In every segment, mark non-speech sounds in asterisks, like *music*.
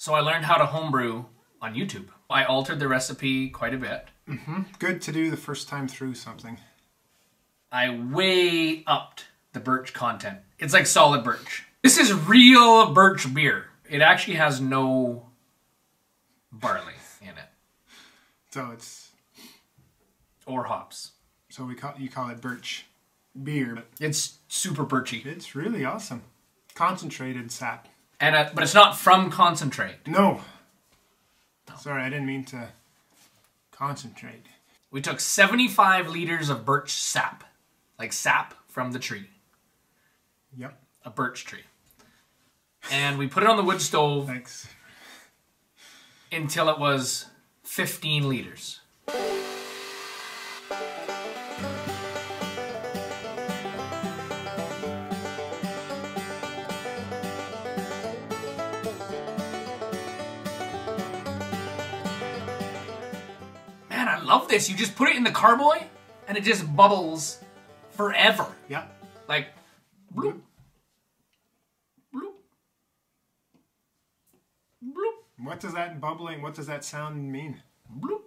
So I learned how to homebrew on YouTube. I altered the recipe quite a bit. Mm -hmm. Good to do the first time through something. I way upped the birch content. It's like solid birch. This is real birch beer. It actually has no barley in it So it's or hops. so we call you call it birch beer, but It's super birchy. it's really awesome. Concentrated sap. And uh, but it's not from concentrate. No. Sorry, I didn't mean to concentrate. We took 75 liters of birch sap. Like sap from the tree. Yep. A birch tree. And we put it on the wood stove Thanks. until it was 15 liters. I love this. You just put it in the carboy and it just bubbles forever. Yeah. Like, bloop, bloop, bloop, What does that bubbling? What does that sound mean? bloop.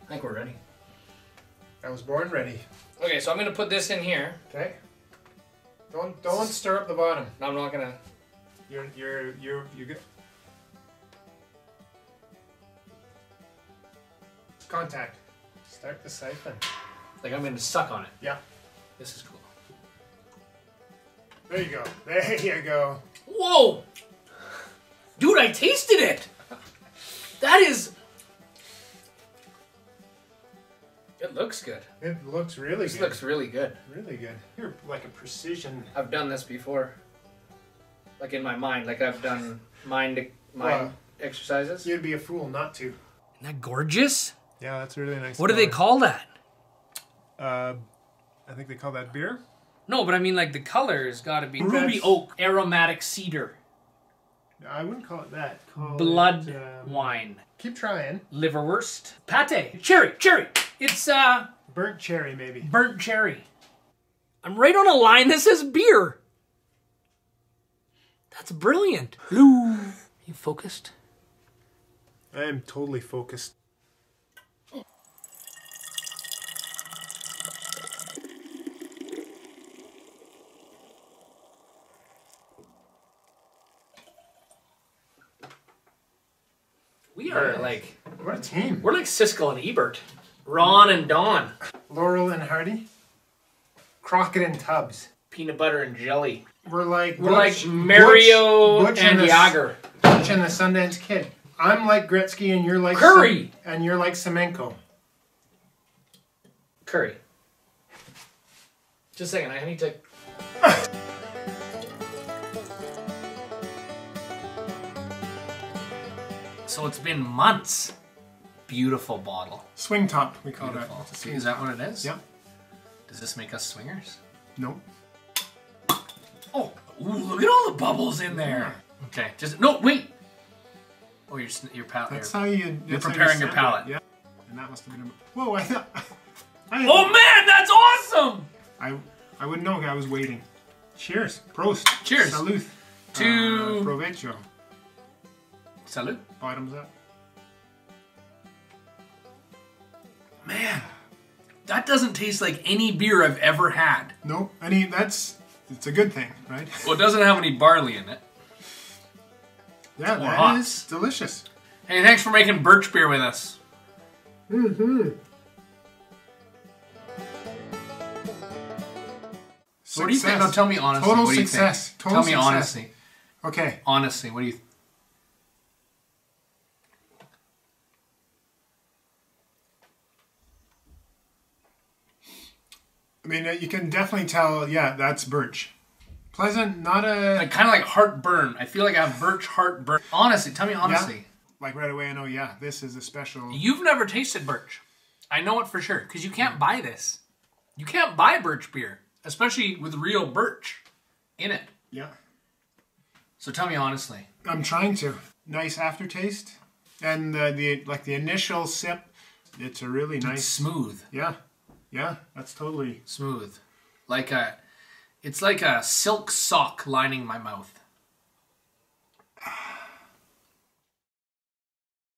I think we're ready. I was born ready. Okay, so I'm gonna put this in here. Okay. Don't don't stir up the bottom. No, I'm not gonna. You're you're you're you good. Contact. Start the siphon. Like I'm gonna suck on it. Yeah. This is cool. There you go. *laughs* There you go. Whoa! Dude, I tasted it! That is. It looks good. It looks really This good. looks really good. really good. You're like a precision. I've done this before. Like in my mind, like I've done mind mind Wow. exercises. You'd be a fool not to. Isn't that gorgeous? Yeah, that's really nice. What do they call that? Uh, I think they call that beer. No, but I mean, like the color has got to be That's- ruby oak, aromatic cedar, I wouldn't call it that. Call blood It, um, wine, keep trying. liverwurst, pate, cherry, cherry. It's uh Burnt cherry, maybe. burnt cherry. I'm right on a line that says beer. That's brilliant. Lou, you focused? I am totally focused. We are like we're a team. we're like Siskel and Ebert, Ron and Don, Laurel and Hardy. Crockett and Tubbs. peanut butter and jelly. We're like We're Butch- like Mario Butch- Butch and the, Yager. Butch and the Sundance Kid. I'm like Gretzky and you're like Kurri. Sem- and you're like Semenko. Kurri. Just a second, I need to. *coughs* so it's been months. Beautiful bottle. Swing top, we call Beautiful. that. Swing Is that what it is? Yep. Does this make us swingers? No. Oh, ooh, look at all the bubbles in there. Okay, just no wait. Oh, your your palate. That's how you. That's how you preparing your it. palate. Yeah. And that must have been. A, whoa! I thought. *laughs* I, Oh man, that's awesome! I I wouldn't know. I was waiting. Cheers. Prost. Cheers. Salute. To- Uh, provecho. Salute. Bottoms up. Man, that doesn't taste like any beer I've ever had. Nope. I mean that's. It's a good thing, right? Well, it doesn't have any barley in it. Yeah, more that hops. is delicious. Hey, thanks for making birch beer with us. Mm-hmm. What do you think? No, tell me honestly. Total what do you success. Think? Total tell me success. honestly. Okay. Honestly, what do you? I mean, you can definitely tell. Yeah, that's birch. Pleasant, not a Like kind of like heartburn. I feel like I have birch heartburn. Honestly, tell me honestly. like right away. I know. Yeah, this is a special. You've never tasted birch. I know it for sure because you can't buy this. You can't buy birch beer, especially with real birch in it. Yeah, So tell me honestly. I'm trying to. Nice aftertaste. and the, the like the initial sip, it's a really nice. Smooth, Yeah, yeah, that's totally. smooth, like a. It's like a silk sock lining my mouth.